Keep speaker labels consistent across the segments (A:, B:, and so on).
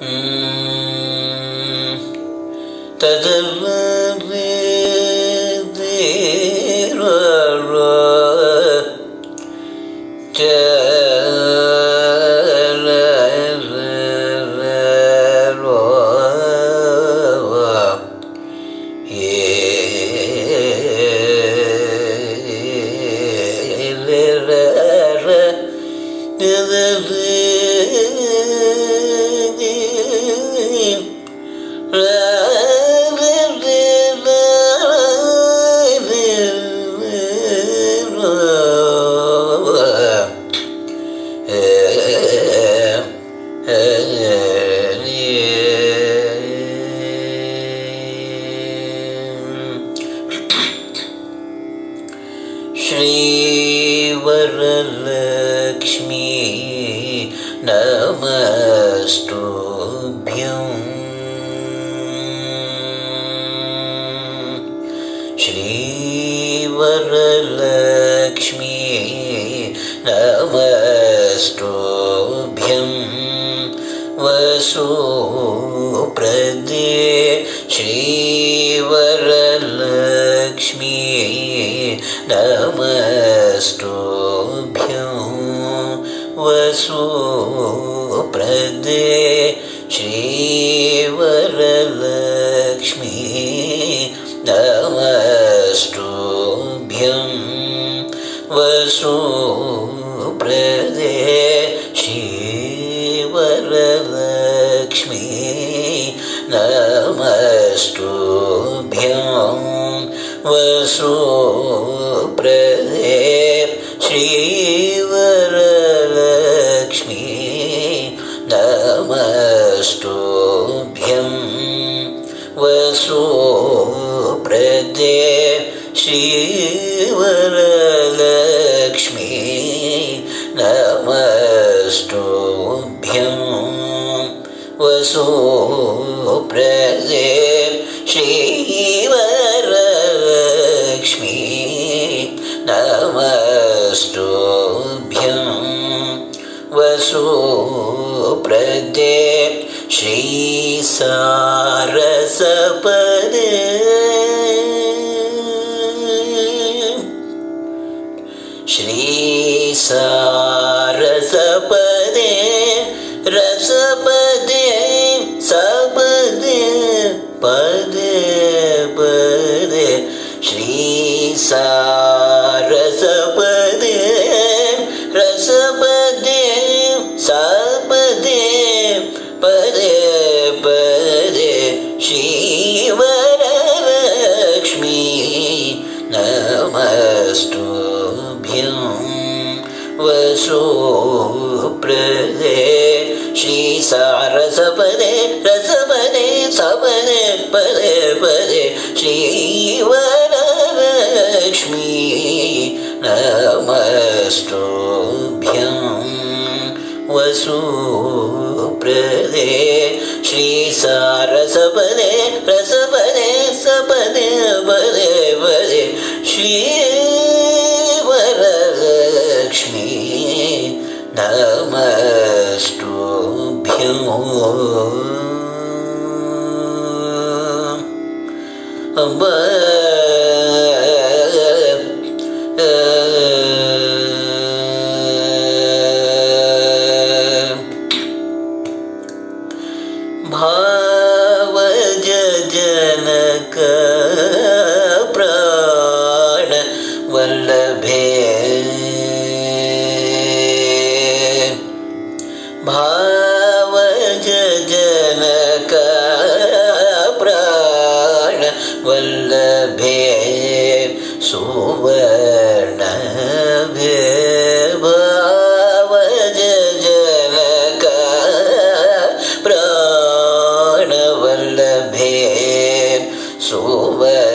A: Mm, श्रीवरलक्ष्मी नमस्तुभ्यं वसुप्रदे श्रीवरलक्ष्मी नमस्तुभ्यं वसुप्रदे प्रदे श्रीवरलक्ष्मी नवस्तुभ्यम् वसु प्रदे श्रीसा वसुप्रदे श्रीसारसपदे रसपदे सपदे पदे पदे श्रीवरलक्ष्मी नमस्तुभ्यम् अम्ब सुवर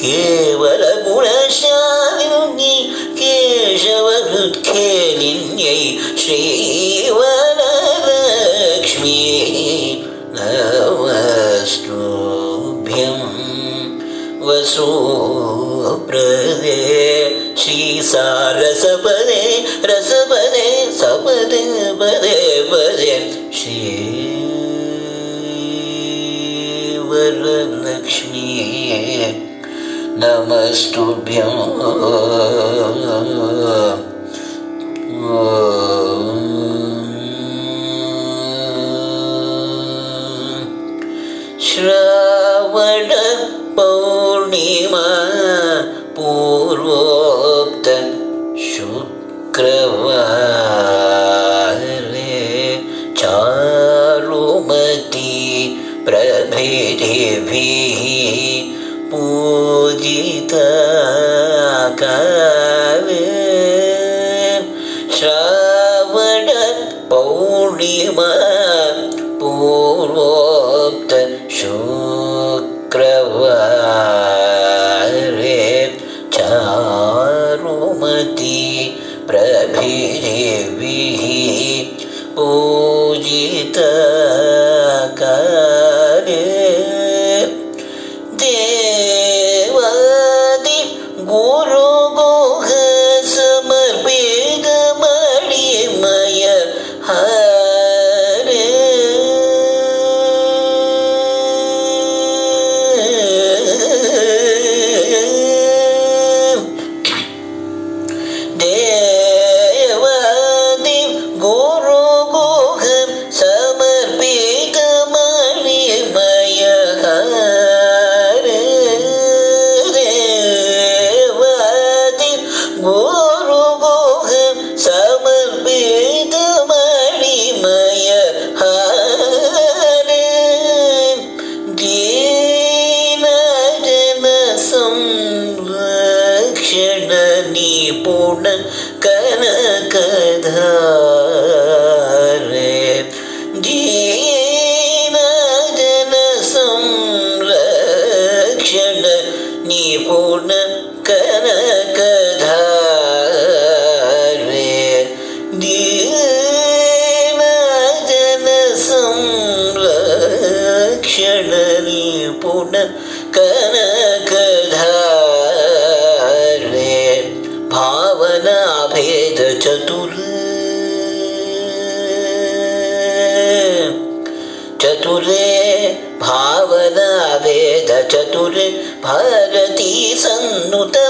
A: que वस्तुभ्यः श्रावणपौर्णिमा पूर्वोक्त शुक्रवारे चारुमती प्रभृतिभिः पूजि ka கனகதா Nụ tơ.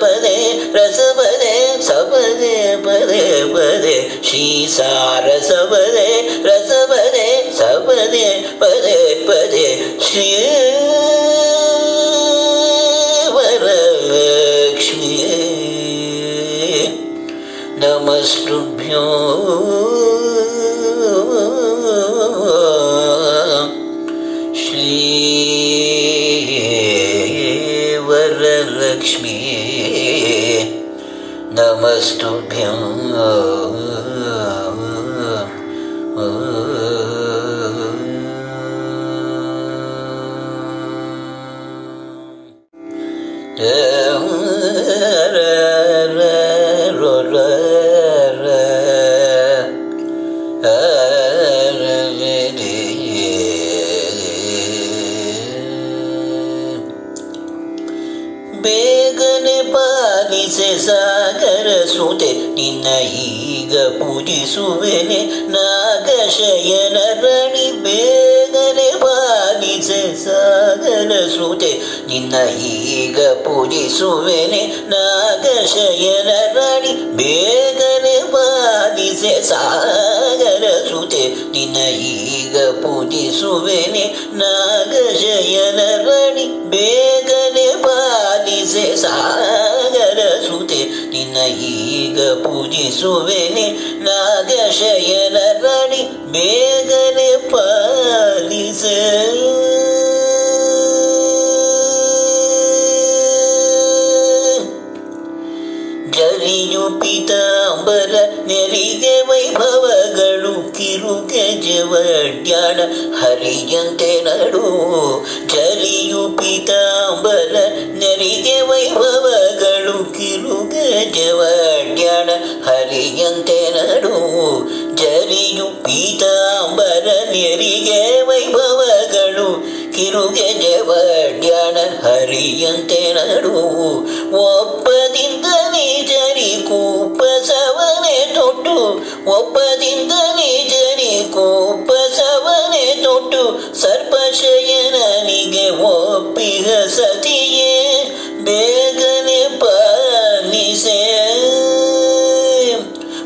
A: ಪದೇ ರಸಪದೇ ಸಪದೇ ಪದೇ ಪದೇ ಶ್ರೀ ಸಾರಸಪದೇ ರಸಪದೇ ಸಪದೇ ಪದೇ ಪದೇ ಶ್ರೀ ಈಚೆ ಸಾಗರ ಸುತೆ ನಿನ್ನ ಈಗ ಪೂಜಿಸುವೆನೆ ನಾಗಶಯನ ರಣಿ ಬೇಗನೆ ಬಾಲಿಸೆ ಸಾಗರ ಸುತೆ ನಿನ್ನ ಈಗ ಪೂಜಿಸುವೆನೆ ನಾಗಶಯನ ರಾಣಿ ಬೇಗನೆ ಬಾಲಿಸೆ ಸಾಗರ ಸೂತೆ ನಿನ್ನ ಈಗ ಪೂಜಿಸುವೆನೆ ನಾಗಶಯನ ರಾಣಿ ಬೇ ಪೂಜಿಸುವೆನೆ ನಾಗಶಯನ ರಾಣಿ ಬೇಗನೆ ಸರ್ಪಶಯನಿಗೆ ಒಪ್ಪಿಗ ಸತಿಯೇ, ಬೇಗನೆ ಪಾನಿಸೆ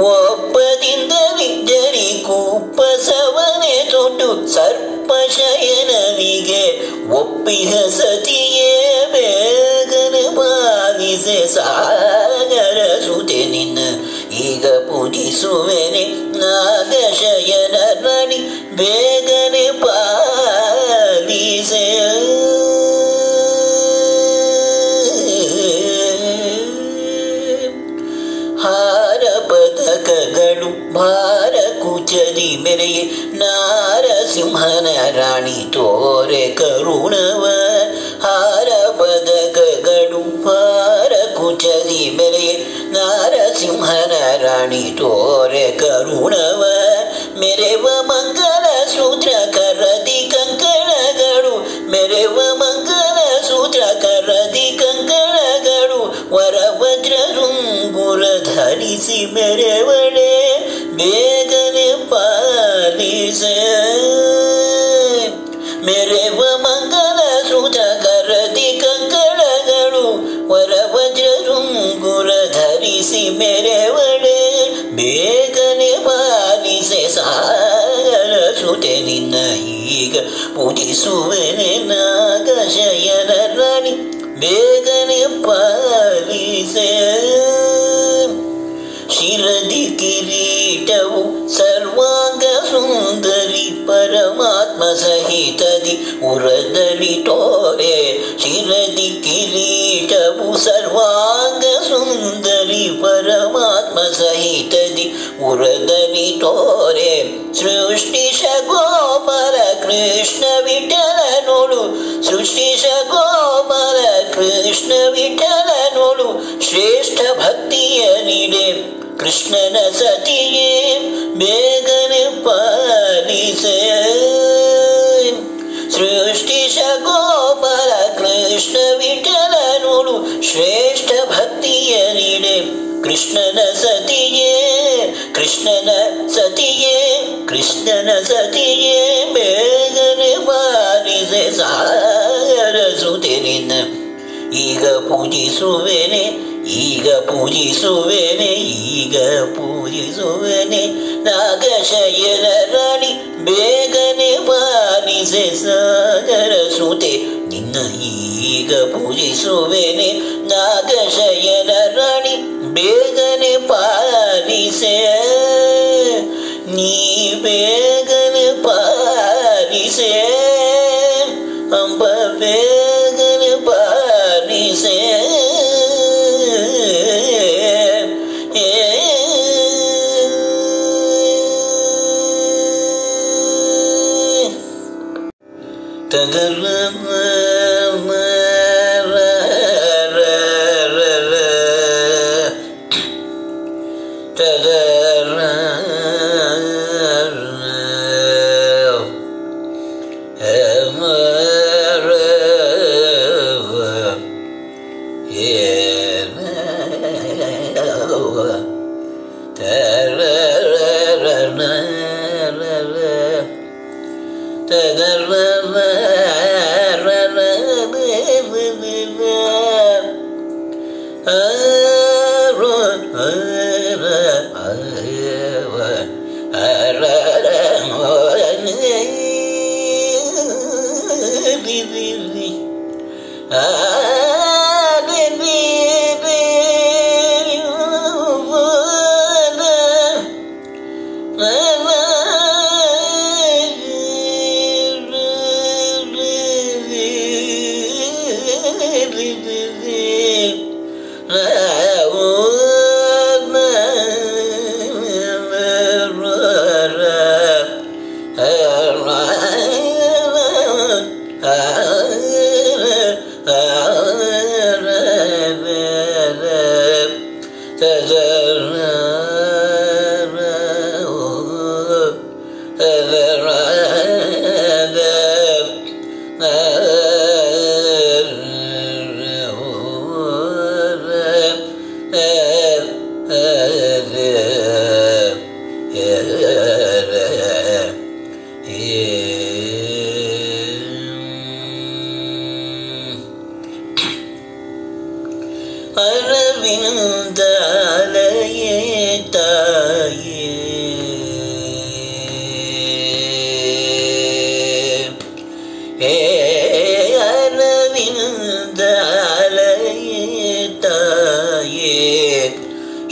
A: ಒಪ್ಪದಿಂದ ನಿಜರಿ ಕುಪ್ಪಸವನೆ ತೊಟ್ಟು ಸರ್ಪಶಯನಿಗೆ ಒಪ್ಪಿಗ ಸತಿಯೇ, ಬೇಗನೆ ಪಾಲಿಸೆ. ಸಾಗರ ಸುತೆ ನಿನ್ನ ಈಗ ಪೂಜಿಸುವೆನೆ ನಾಗಶಯನ ರಾಣಿ ಬೇಗನೆ ನಾರಸಿಂಹನ ರಾಣಿ ತೋರೆ ಕರುಣವ ಹಾರ ಪದಕಗಳು ಭಾರ ಕುಚರಿ ಮೆರೆಯೆ ನಾರಸಿಂಹನ ರಾಣಿ ತೋರೆ ಕರುಣವ ಪೂಜಿಸುವೆನೆ ನಾಗಶಯನ ರಾಣಿ ಬೇಗನೆ ಪಾಲಿಸೆ ಶಿರದಿ ಕಿರೀಟವು ಸರ್ವಾಂಗ ಸುಂದರಿ ಪರಮಾತ್ಮ ಸಹಿತದಿ ಉರದಲ್ಲಿ ತೋರೆ ಶಿರದಿ ಕಿರೀಟವು ಸರ್ವಾಂಗ ಸುಂದರಿ ಪರಮಾತ್ಮ ಸಹಿತದಿ ಉರದಲ್ಲಿ ತೋರೆ ಸೃಷ್ಟಿಶ ಗೋಪಾಲ ಕೃಷ್ಣ ವಿಠಲ ನೋಡು ಸೃಷ್ಟಿಶ ಗೋಪಾಲ ಕೃಷ್ಣ ವಿಠಲ ನೋಡು ಶ್ರೇಷ್ಠ ಭಕ್ತಿಯ ನೀಡೆ ಕೃಷ್ಣನ ಸತಿಯೇ ಬೇಗನೆ ಪಾಲಿಸೆ ಸೃಷ್ಟಿಶ ಗೋಪಾಲ ಕೃಷ್ಣ ವಿಠಲ ನೋಡು ಶ್ರೇಷ್ಠ ಭಕ್ತಿಯ ನೀಡೆ ಕೃಷ್ಣನ ಸತಿಯೇ ಕೃಷ್ಣನ ಸತಿಯೇ ಕೃಷ್ಣನ ಸತಿಯೇ ಬೇಗನೆ ಬಾರಿಸೆ ಸಾಗರ ಸುತೆನಿನ ಈಗ ಪೂಜಿಸುವೆನೆ ಈಗ ಪೂಜಿಸುವೆನೆ ಈಗ ಪೂಜಿಸುವೆನೆ, ನಾಗಶಯನ ರಾಣಿ ಬೇಗನೆ ಬಾರಿಸೆ ಸಾಗರ ಸುತೆ. ನಿನ್ನ ಈಗ ಪೂಜಿಸುವೆನೆ, ನಾಗಶಯನ ರಾಣಿ ಬೇಗನೆ ನೀ ಬೇಗನೆ ಪಾಲಿಸೆ ಅಂಬ ಬೇಗನೆ ಹೇ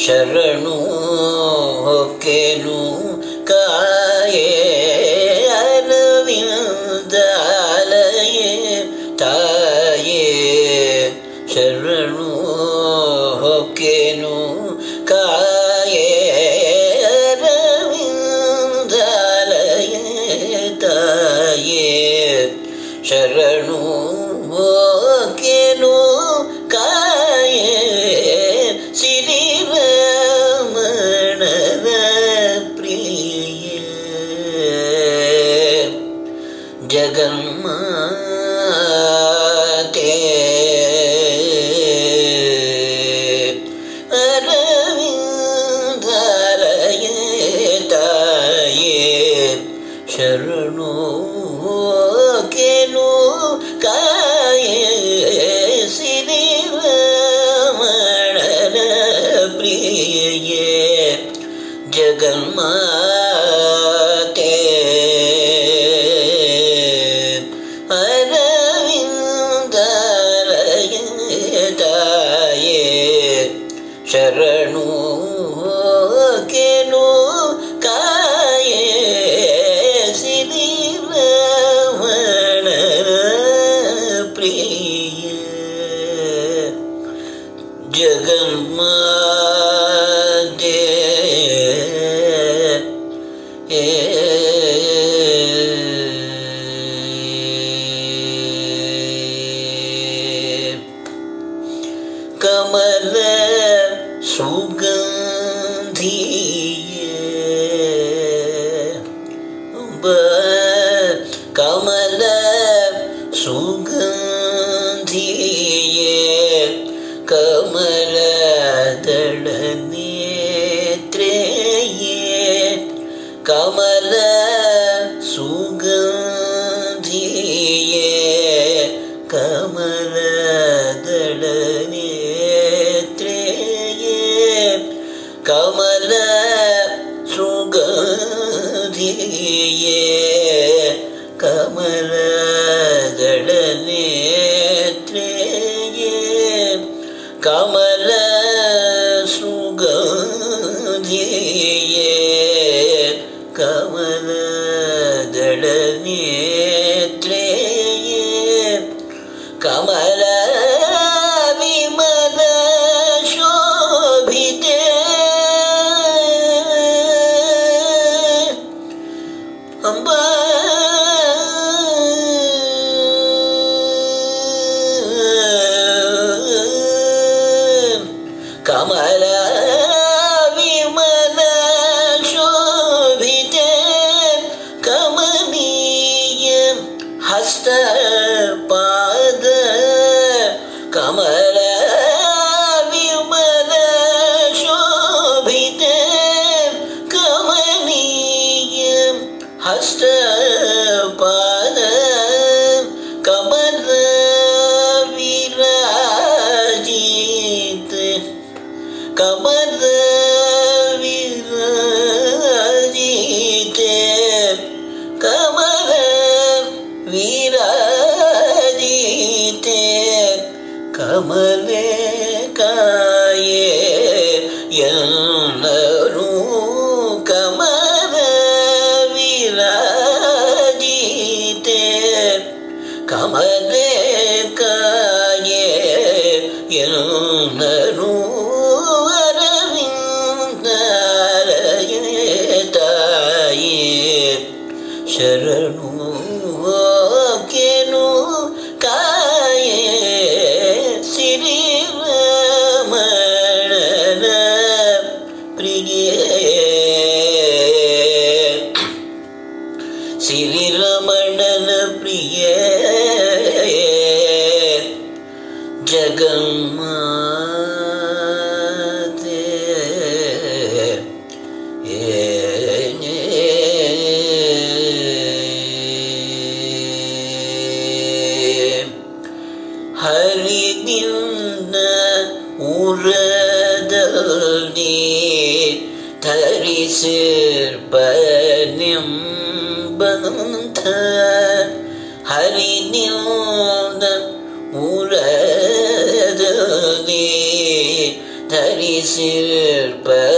A: ಶರಣು 也跟么 ಕಮಲೆ ಕಾಯೇ ಎಲ್ಲ Uğradıldı terisir benim ben C'est pas...